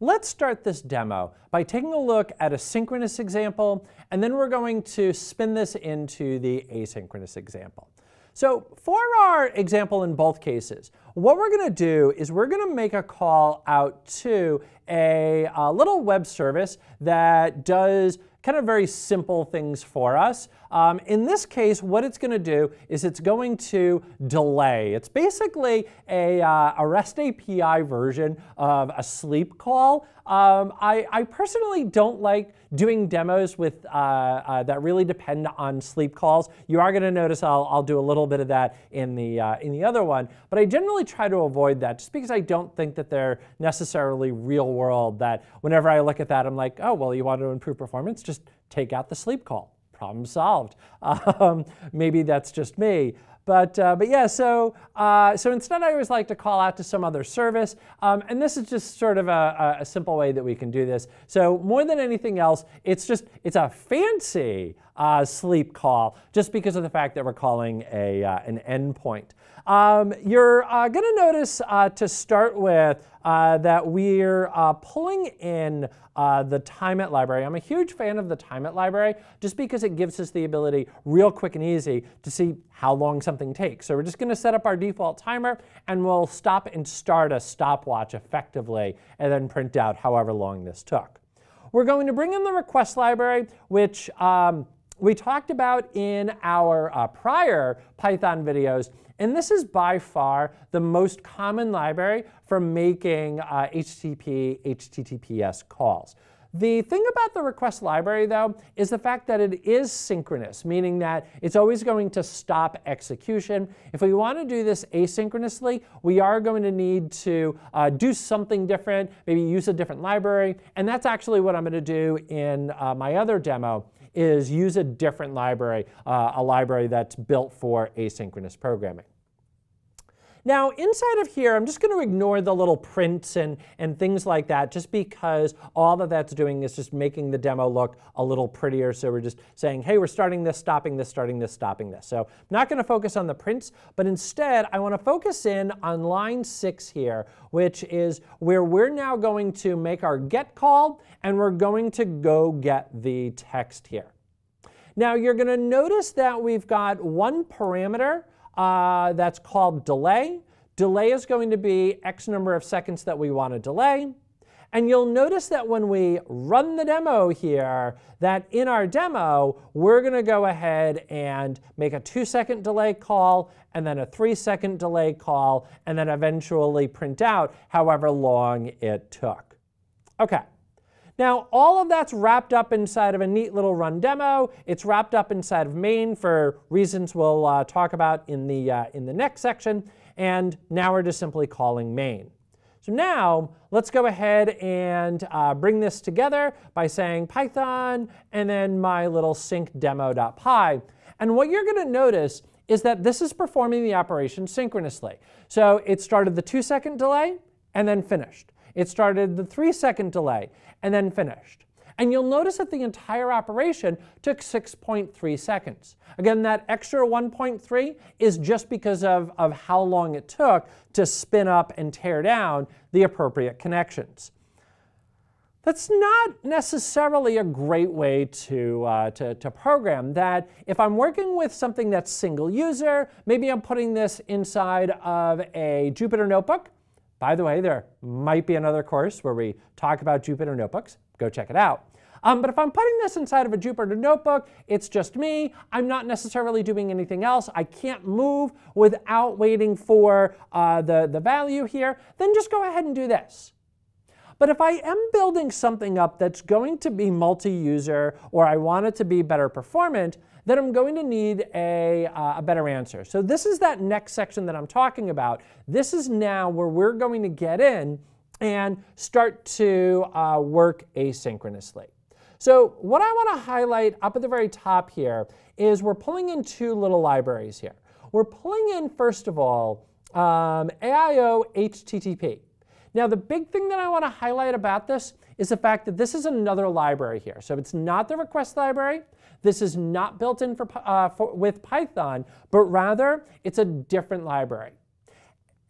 Let's start this demo by taking a look at a synchronous example, and then we're going to spin this into the asynchronous example. So for our example in both cases, what we're going to do is we're going to make a call out to a, a little web service that does kind of very simple things for us. Um, in this case, what it's going to do is it's going to delay. It's basically a, uh, a REST API version of a sleep call. Um, I, I, personally don't like doing demos with uh, uh, that really depend on sleep calls. You are going to notice I'll, I'll, do a little bit of that in the, uh, in the other one, but I generally try to avoid that just because I don't think that they're necessarily real world, that whenever I look at that, I'm like, oh, well, you want to improve performance? Just take out the sleep call problem solved. Um, maybe that's just me. But, uh, but yeah, so, uh, so instead I always like to call out to some other service. Um, and this is just sort of a, a, simple way that we can do this. So more than anything else, it's just, it's a fancy uh, sleep call just because of the fact that we're calling a, uh, an endpoint. Um, you're uh, going to notice uh, to start with uh, that we're uh, pulling in the TimeIt library. I'm a huge fan of the TimeIt library just because it gives us the ability real quick and easy to see how long something takes. So we're just going to set up our default timer and we'll stop and start a stopwatch effectively and then print out however long this took. We're going to bring in the request library, which um, we talked about in our uh, prior Python videos, and this is by far the most common library for making uh, HTTP, HTTPS calls. The thing about the request library, though, is the fact that it is synchronous, meaning that it's always going to stop execution. If we want to do this asynchronously, we are going to need to uh, do something different, maybe use a different library, and that's actually what I'm going to do in uh, my other demo is use a different library, uh, a library that's built for asynchronous programming. Now, inside of here, I'm just going to ignore the little prints and, and things like that, just because all that that's doing is just making the demo look a little prettier. So we're just saying, hey, we're starting this, stopping this, starting this, stopping this. So I'm not going to focus on the prints, but instead, I want to focus in on line six here, which is where we're now going to make our get call, and we're going to go get the text here. Now, you're going to notice that we've got one parameter uh, that's called delay. Delay is going to be X number of seconds that we want to delay. And you'll notice that when we run the demo here, that in our demo, we're going to go ahead and make a two second delay call, and then a three second delay call, and then eventually print out however long it took. Okay. Now, all of that's wrapped up inside of a neat little run demo. It's wrapped up inside of main for reasons we'll uh, talk about in the, uh, in the next section. And now we're just simply calling main. So now let's go ahead and uh, bring this together by saying Python and then my little sync demo.py. And what you're going to notice is that this is performing the operation synchronously. So it started the two second delay and then finished. It started the three second delay and then finished. And you'll notice that the entire operation took 6.3 seconds. Again, that extra 1.3 is just because of, of how long it took to spin up and tear down the appropriate connections. That's not necessarily a great way to, uh, to, to, program that. If I'm working with something that's single user, maybe I'm putting this inside of a Jupyter notebook, by the way, there might be another course where we talk about Jupyter Notebooks. Go check it out. Um, but if I'm putting this inside of a Jupyter Notebook, it's just me. I'm not necessarily doing anything else. I can't move without waiting for uh, the, the value here. Then just go ahead and do this. But if I am building something up that's going to be multi-user or I want it to be better performant, then I'm going to need a, uh, a better answer. So this is that next section that I'm talking about. This is now where we're going to get in and start to uh, work asynchronously. So what I want to highlight up at the very top here is we're pulling in two little libraries here. We're pulling in, first of all, um, AIO HTTP. Now, the big thing that I want to highlight about this is the fact that this is another library here. So it's not the request library. This is not built in for, uh, for, with Python, but rather it's a different library.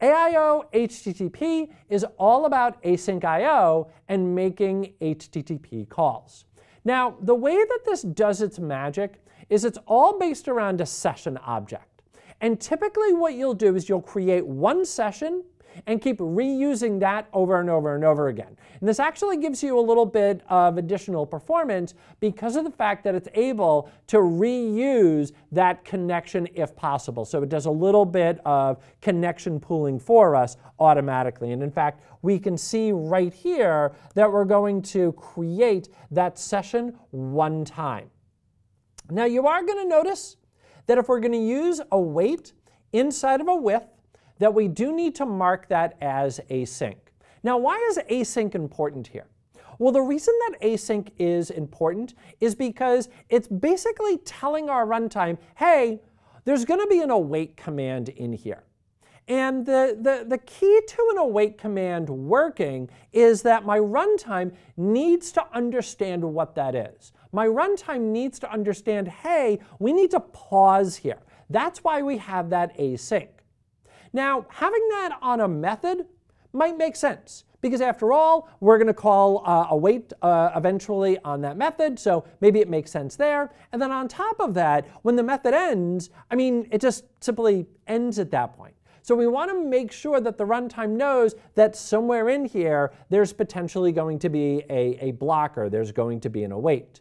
AIO HTTP is all about async IO and making HTTP calls. Now, the way that this does its magic is it's all based around a session object. And typically what you'll do is you'll create one session and keep reusing that over and over and over again. And this actually gives you a little bit of additional performance because of the fact that it's able to reuse that connection if possible. So it does a little bit of connection pooling for us automatically. And in fact, we can see right here that we're going to create that session one time. Now you are going to notice that if we're going to use await inside of a with, that we do need to mark that as async. Now, why is async important here? Well, the reason that async is important is because it's basically telling our runtime, hey, there's going to be an await command in here. And the, the, the key to an await command working is that my runtime needs to understand what that is. My runtime needs to understand, hey, we need to pause here. That's why we have that async. Now, having that on a method might make sense because after all, we're going to call uh, await uh, eventually on that method, so maybe it makes sense there. And then on top of that, when the method ends, I mean, it just simply ends at that point. So we want to make sure that the runtime knows that somewhere in here, there's potentially going to be a, a blocker, there's going to be an await.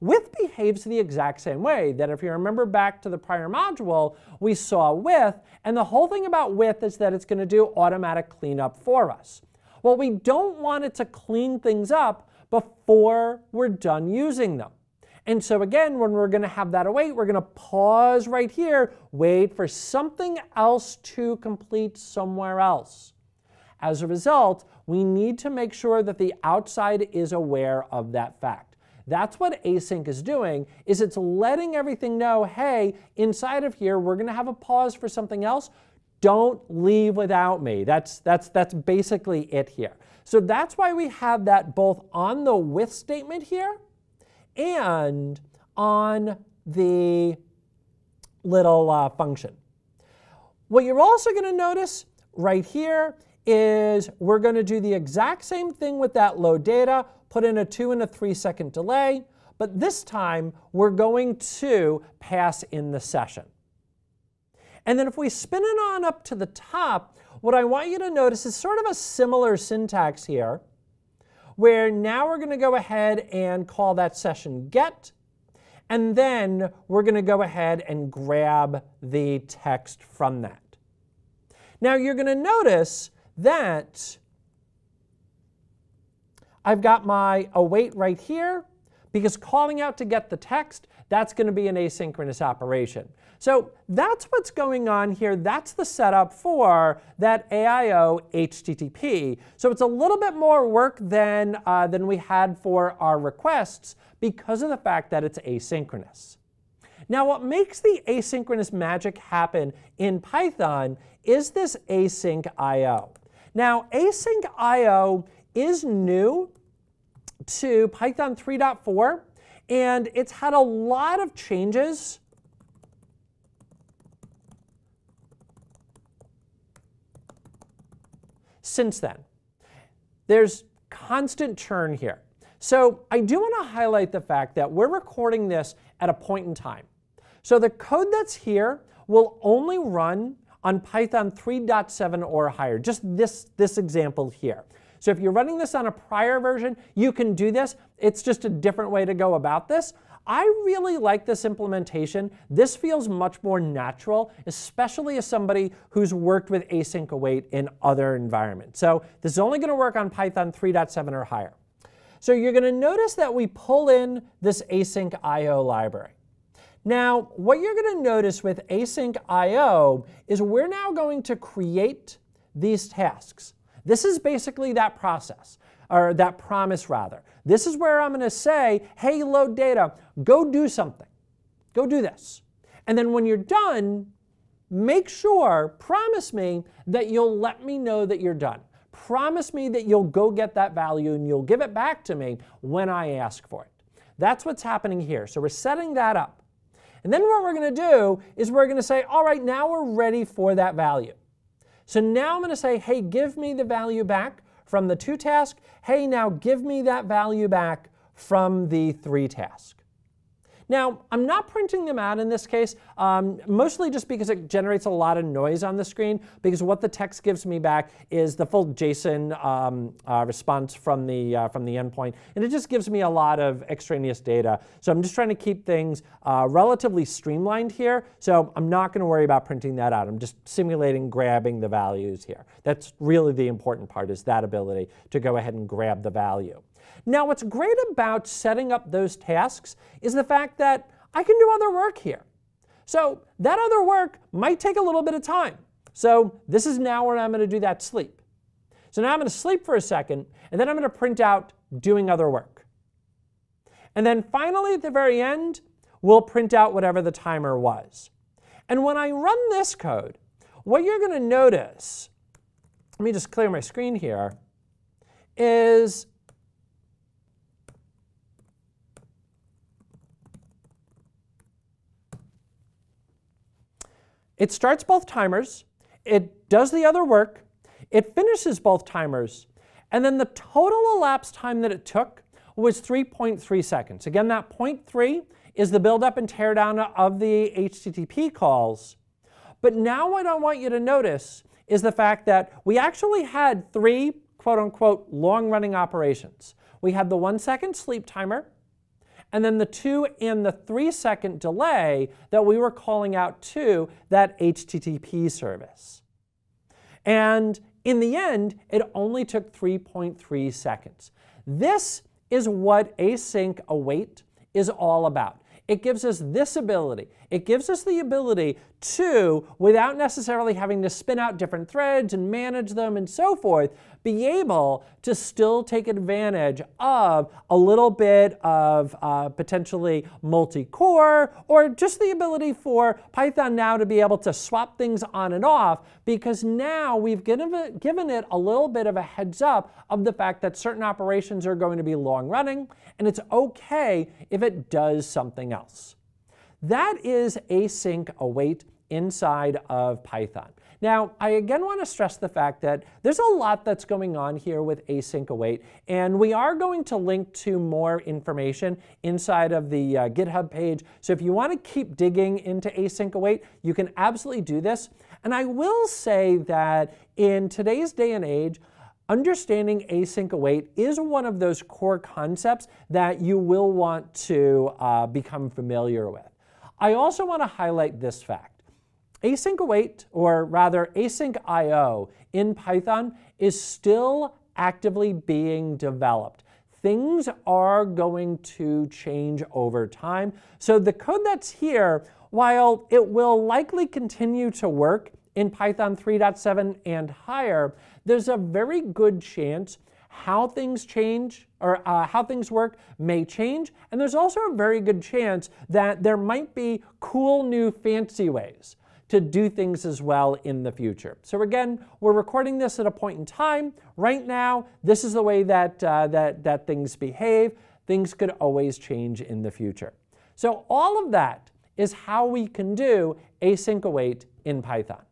With behaves the exact same way that if you remember back to the prior module, we saw with, and the whole thing about with is that it's going to do automatic cleanup for us. Well, we don't want it to clean things up before we're done using them. And so again, when we're going to have that await, we're going to pause right here, wait for something else to complete somewhere else. As a result, we need to make sure that the outside is aware of that fact. That's what async is doing, is it's letting everything know, hey, inside of here, we're going to have a pause for something else. Don't leave without me. That's, that's, that's basically it here. So that's why we have that both on the with statement here and on the little uh, function. What you're also going to notice right here is we're going to do the exact same thing with that load data, put in a two and a three second delay, but this time we're going to pass in the session. And then if we spin it on up to the top, what I want you to notice is sort of a similar syntax here, where now we're going to go ahead and call that session get, and then we're going to go ahead and grab the text from that. Now you're going to notice that I've got my await right here because calling out to get the text, that's going to be an asynchronous operation. So that's what's going on here. That's the setup for that AIO HTTP. So it's a little bit more work than, uh, than we had for our requests because of the fact that it's asynchronous. Now what makes the asynchronous magic happen in Python is this async IO. Now async IO is new to Python 3.4, and it's had a lot of changes. Since then, there's constant churn here. So I do want to highlight the fact that we're recording this at a point in time. So the code that's here will only run on Python 3.7 or higher, just this, this example here. So if you're running this on a prior version, you can do this. It's just a different way to go about this. I really like this implementation. This feels much more natural, especially as somebody who's worked with async await in other environments. So this is only going to work on Python 3.7 or higher. So you're going to notice that we pull in this async IO library. Now, what you're going to notice with async IO is we're now going to create these tasks. This is basically that process, or that promise rather. This is where I'm going to say, hey, load data, go do something. Go do this. And then when you're done, make sure, promise me that you'll let me know that you're done. Promise me that you'll go get that value and you'll give it back to me when I ask for it. That's what's happening here. So we're setting that up. And then what we're going to do is we're going to say, all right, now we're ready for that value. So now I'm going to say, hey, give me the value back from the two task. Hey, now give me that value back from the three task. Now, I'm not printing them out in this case, um, mostly just because it generates a lot of noise on the screen, because what the text gives me back is the full JSON um, uh, response from the, uh, from the endpoint, and it just gives me a lot of extraneous data. So I'm just trying to keep things uh, relatively streamlined here, so I'm not going to worry about printing that out. I'm just simulating grabbing the values here. That's really the important part, is that ability to go ahead and grab the value. Now, what's great about setting up those tasks is the fact that I can do other work here. So that other work might take a little bit of time. So this is now where I'm going to do that sleep. So now I'm going to sleep for a second, and then I'm going to print out doing other work. And then finally, at the very end, we'll print out whatever the timer was. And when I run this code, what you're going to notice, let me just clear my screen here, is It starts both timers, it does the other work, it finishes both timers, and then the total elapsed time that it took was 3.3 seconds. Again, that 0.3 is the buildup and teardown of the HTTP calls. But now what I want you to notice is the fact that we actually had three quote unquote long running operations. We had the one second sleep timer, and then the two and the three second delay that we were calling out to that HTTP service. And in the end, it only took 3.3 seconds. This is what async await is all about. It gives us this ability. It gives us the ability to, without necessarily having to spin out different threads and manage them and so forth, be able to still take advantage of a little bit of uh, potentially multi-core or just the ability for Python now to be able to swap things on and off because now we've given it, given it a little bit of a heads up of the fact that certain operations are going to be long running and it's okay if it does something else. That is async await inside of Python. Now, I again want to stress the fact that there's a lot that's going on here with async await, and we are going to link to more information inside of the uh, GitHub page. So if you want to keep digging into async await, you can absolutely do this. And I will say that in today's day and age, Understanding async await is one of those core concepts that you will want to uh, become familiar with. I also want to highlight this fact. Async await, or rather async IO in Python is still actively being developed. Things are going to change over time. So the code that's here, while it will likely continue to work in Python 3.7 and higher, there's a very good chance how things change or uh, how things work may change. And there's also a very good chance that there might be cool new fancy ways to do things as well in the future. So again, we're recording this at a point in time. Right now, this is the way that, uh, that, that things behave. Things could always change in the future. So all of that is how we can do async await in Python.